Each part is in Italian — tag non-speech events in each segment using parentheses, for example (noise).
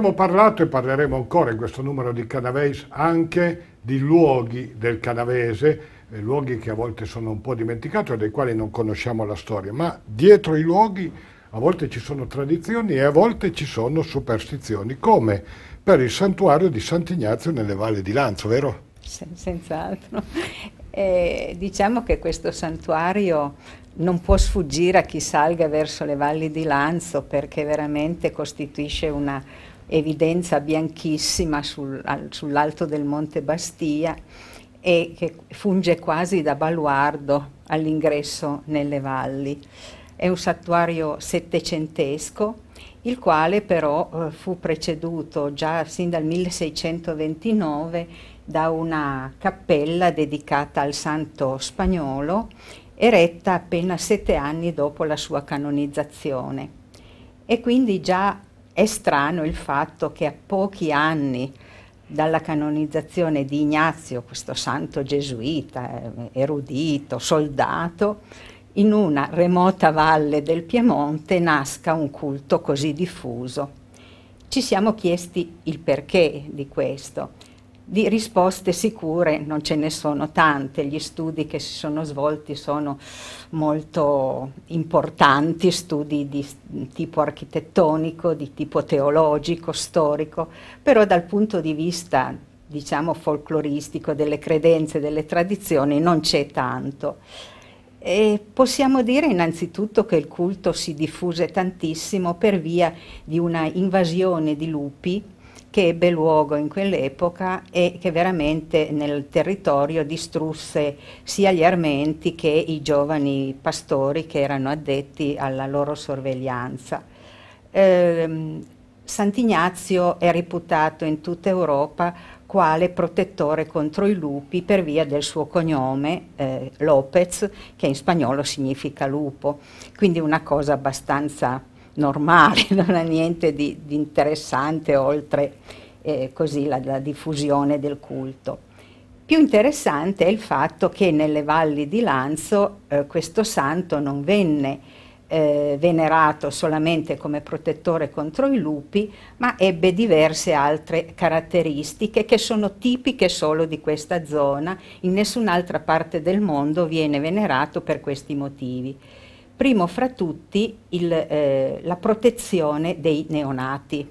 abbiamo parlato e parleremo ancora in questo numero di Canaveis anche di luoghi del canavese, eh, luoghi che a volte sono un po' dimenticati o dei quali non conosciamo la storia, ma dietro i luoghi a volte ci sono tradizioni e a volte ci sono superstizioni, come per il santuario di Sant'Ignazio nelle valli di Lanzo, vero? Sen senz'altro. Eh, diciamo che questo santuario non può sfuggire a chi salga verso le valli di Lanzo perché veramente costituisce una evidenza bianchissima sul, sull'alto del Monte Bastia e che funge quasi da baluardo all'ingresso nelle valli. È un santuario settecentesco, il quale però eh, fu preceduto già sin dal 1629 da una cappella dedicata al santo spagnolo, eretta appena sette anni dopo la sua canonizzazione. E quindi già è strano il fatto che a pochi anni dalla canonizzazione di Ignazio, questo santo gesuita, eh, erudito, soldato, in una remota valle del Piemonte nasca un culto così diffuso. Ci siamo chiesti il perché di questo di risposte sicure non ce ne sono tante, gli studi che si sono svolti sono molto importanti, studi di tipo architettonico, di tipo teologico, storico, però dal punto di vista diciamo folcloristico delle credenze, delle tradizioni non c'è tanto. E possiamo dire innanzitutto che il culto si diffuse tantissimo per via di una invasione di lupi che ebbe luogo in quell'epoca e che veramente nel territorio distrusse sia gli armenti che i giovani pastori che erano addetti alla loro sorveglianza. Eh, Sant'Ignazio è reputato in tutta Europa quale protettore contro i lupi per via del suo cognome eh, Lopez, che in spagnolo significa lupo, quindi una cosa abbastanza normale, (laughs) non ha niente di, di interessante oltre eh, così la, la diffusione del culto. Più interessante è il fatto che nelle valli di Lanzo eh, questo santo non venne eh, venerato solamente come protettore contro i lupi, ma ebbe diverse altre caratteristiche che sono tipiche solo di questa zona, in nessun'altra parte del mondo viene venerato per questi motivi. Primo fra tutti il, eh, la protezione dei neonati,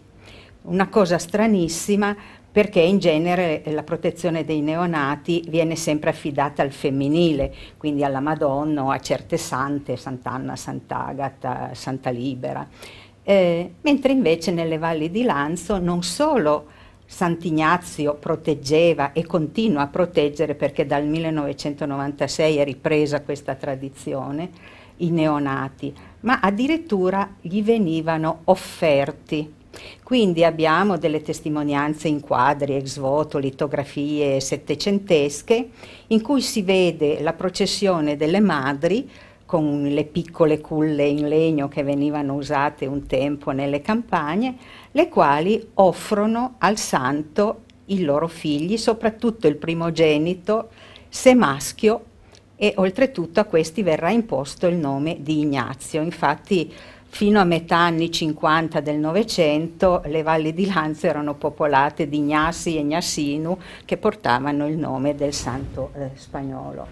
una cosa stranissima perché in genere la protezione dei neonati viene sempre affidata al femminile, quindi alla Madonna o a certe sante, Sant'Anna, Sant'Agata, Santa Libera, eh, mentre invece nelle valli di Lanzo non solo Sant'Ignazio proteggeva e continua a proteggere perché dal 1996 è ripresa questa tradizione, i neonati, ma addirittura gli venivano offerti. Quindi abbiamo delle testimonianze in quadri, ex voto, litografie settecentesche, in cui si vede la processione delle madri con le piccole culle in legno che venivano usate un tempo nelle campagne, le quali offrono al santo i loro figli, soprattutto il primogenito, se maschio e oltretutto a questi verrà imposto il nome di Ignazio. Infatti fino a metà anni 50 del Novecento le valli di Lanzo erano popolate di Ignasi e Gnassinu che portavano il nome del santo eh, spagnolo.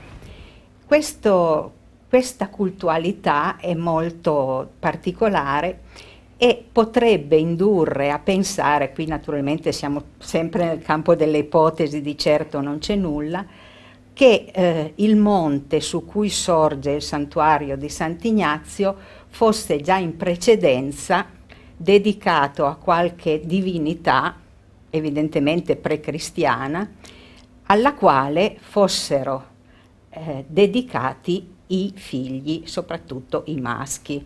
Questo, questa cultualità è molto particolare e potrebbe indurre a pensare, qui naturalmente siamo sempre nel campo delle ipotesi, di certo non c'è nulla, che eh, il monte su cui sorge il santuario di Sant'Ignazio fosse già in precedenza dedicato a qualche divinità, evidentemente precristiana, alla quale fossero eh, dedicati i figli, soprattutto i maschi.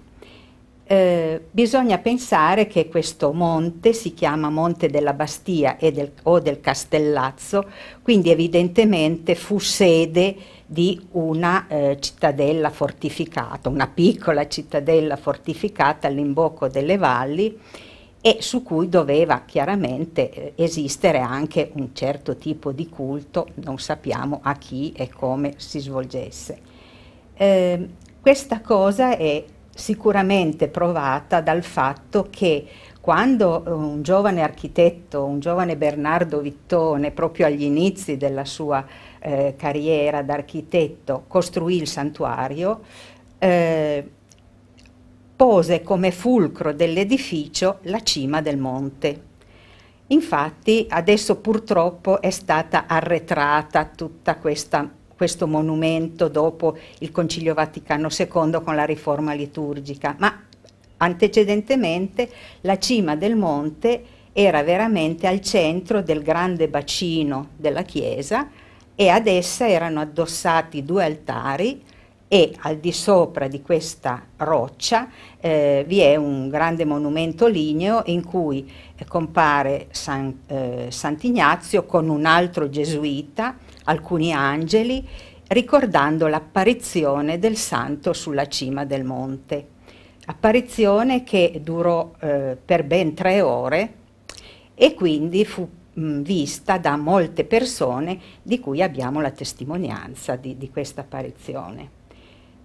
Eh, bisogna pensare che questo monte si chiama Monte della Bastia del, o del Castellazzo, quindi evidentemente fu sede di una eh, cittadella fortificata, una piccola cittadella fortificata all'imbocco delle valli e su cui doveva chiaramente eh, esistere anche un certo tipo di culto, non sappiamo a chi e come si svolgesse. Eh, questa cosa è sicuramente provata dal fatto che quando un giovane architetto, un giovane Bernardo Vittone, proprio agli inizi della sua eh, carriera d'architetto, costruì il santuario, eh, pose come fulcro dell'edificio la cima del monte. Infatti adesso purtroppo è stata arretrata tutta questa questo monumento dopo il Concilio Vaticano II con la riforma liturgica, ma antecedentemente la cima del monte era veramente al centro del grande bacino della chiesa e ad essa erano addossati due altari e al di sopra di questa roccia eh, vi è un grande monumento ligneo in cui eh, compare San, eh, Sant'Ignazio con un altro gesuita, alcuni angeli, ricordando l'apparizione del santo sulla cima del monte. Apparizione che durò eh, per ben tre ore e quindi fu mh, vista da molte persone di cui abbiamo la testimonianza di, di questa apparizione.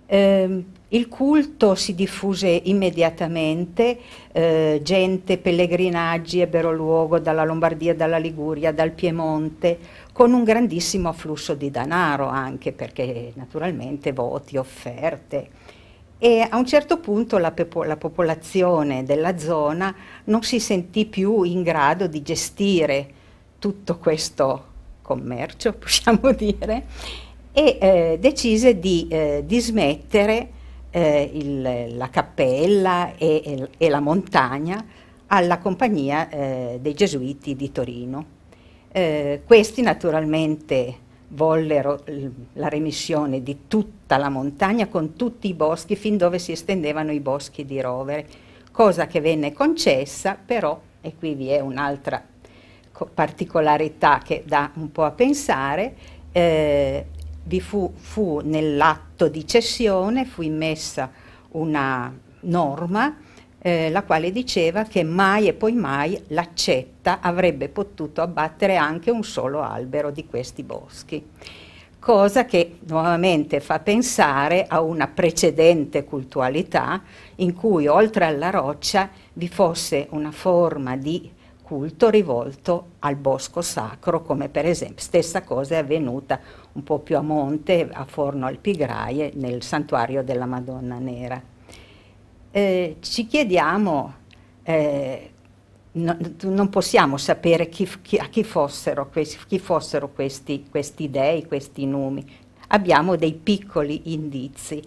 Eh, il culto si diffuse immediatamente, eh, gente, pellegrinaggi ebbero luogo dalla Lombardia, dalla Liguria, dal Piemonte, con un grandissimo afflusso di denaro anche, perché naturalmente voti, offerte. E a un certo punto la, la popolazione della zona non si sentì più in grado di gestire tutto questo commercio, (laughs) possiamo dire, e eh, decise di eh, dismettere eh, il, la cappella e, e, la montagna alla compagnia eh, dei Gesuiti di Torino. Eh, questi naturalmente vollero la remissione di tutta la montagna con tutti i boschi fin dove si estendevano i boschi di rovere, cosa che venne concessa, però, e qui vi è un'altra particolarità che dà un po' a pensare, eh, vi fu, fu nell'atto di cessione, fu immessa una norma eh, la quale diceva che mai e poi mai l'accetta avrebbe potuto abbattere anche un solo albero di questi boschi. Cosa che nuovamente fa pensare a una precedente cultualità in cui oltre alla roccia vi fosse una forma di culto rivolto al bosco sacro, come per esempio stessa cosa è avvenuta un po' più a monte, a Forno al Pigraie, nel santuario della Madonna Nera. Eh, ci chiediamo, eh, no, non possiamo sapere chi, chi, a chi fossero, questi, chi fossero questi, questi dei, questi numi, abbiamo dei piccoli indizi.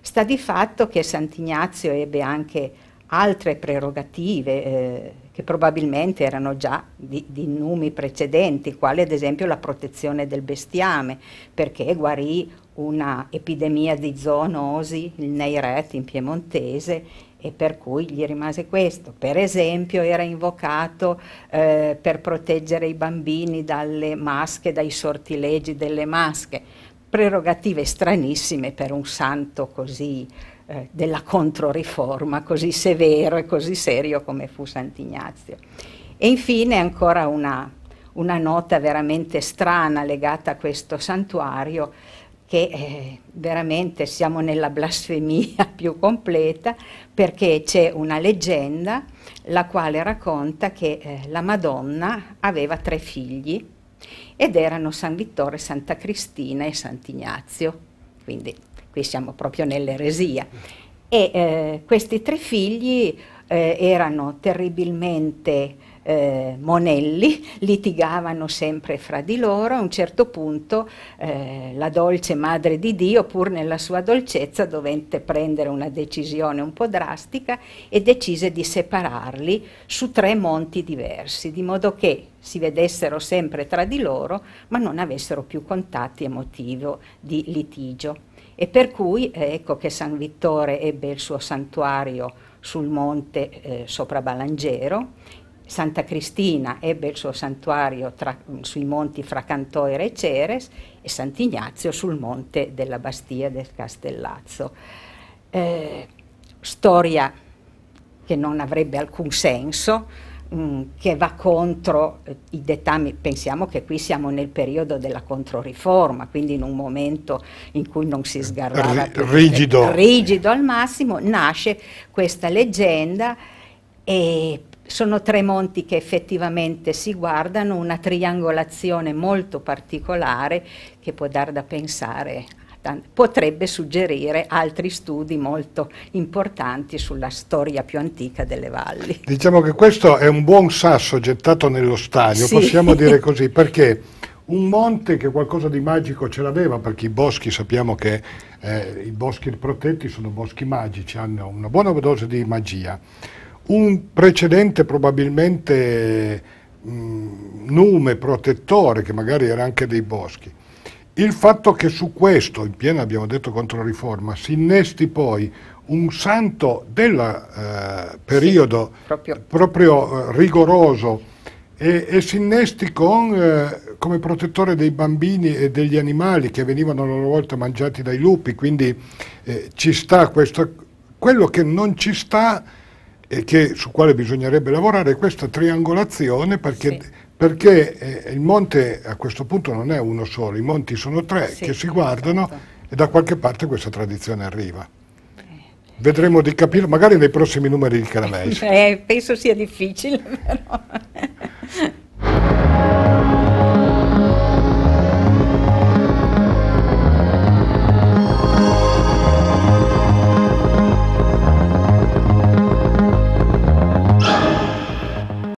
Sta di fatto che Sant'Ignazio ebbe anche altre prerogative eh, che probabilmente erano già di, di, numi precedenti, quale ad esempio la protezione del bestiame, perché guarì una epidemia di zoonosi, il Neiret in piemontese, e per cui gli rimase questo. Per esempio era invocato eh, per proteggere i bambini dalle masche, dai sortilegi delle masche, prerogative stranissime per un santo così eh, della controriforma così severo e così serio come fu Sant'Ignazio. E infine ancora una, una, nota veramente strana legata a questo santuario, che eh, veramente siamo nella blasfemia (laughs) più completa, perché c'è una leggenda la quale racconta che eh, la Madonna aveva tre figli ed erano San Vittore, Santa Cristina e Sant'Ignazio. Quindi qui siamo proprio nell'eresia. E eh, questi tre figli eh, erano terribilmente eh, monelli, litigavano sempre fra di loro, a un certo punto eh, la dolce Madre di Dio, pur nella sua dolcezza, dovette prendere una decisione un po' drastica e decise di separarli su tre monti diversi, di modo che si vedessero sempre tra di loro, ma non avessero più contatti e di litigio. E per cui eh, ecco che San Vittore ebbe il suo santuario sul monte eh, sopra Balangero, Santa Cristina ebbe il suo santuario tra, sui monti fra Cantoire e Ceres e Sant'Ignazio sul monte della Bastia del Castellazzo. Eh, storia che non avrebbe alcun senso, Mm, che va contro eh, i dettami, pensiamo che qui siamo nel periodo della controriforma, quindi in un momento in cui non si sgarrava R- rigido. rigido al massimo, nasce questa leggenda e sono tre monti che effettivamente si guardano, una triangolazione molto particolare che può dar da pensare potrebbe suggerire altri studi molto importanti sulla storia più antica delle valli. Diciamo che questo è un buon sasso gettato nello stadio, sì. possiamo dire (laughs) così, perché un monte che qualcosa di magico ce l'aveva, perché i boschi sappiamo che eh, i boschi protetti sono boschi magici, hanno una buona dose di magia. Un precedente probabilmente mh, mm, nume protettore, che magari era anche dei boschi. Il fatto che su questo, in piena abbiamo detto Controriforma, si innesti poi un santo del eh, periodo sì, proprio, proprio eh, rigoroso e, e, si innesti con, eh, come protettore dei bambini e degli animali che venivano a loro volta mangiati dai lupi, quindi eh, ci sta questo. Quello che non ci sta e che, su quale bisognerebbe lavorare è questa triangolazione perché... Sì perché eh, il monte a questo punto non è uno solo, i monti sono tre sì, che si guardano esatto. e da qualche parte questa tradizione arriva. Vedremo di capire, magari nei prossimi numeri di Caramesi. (laughs) Eh, penso sia difficile, però.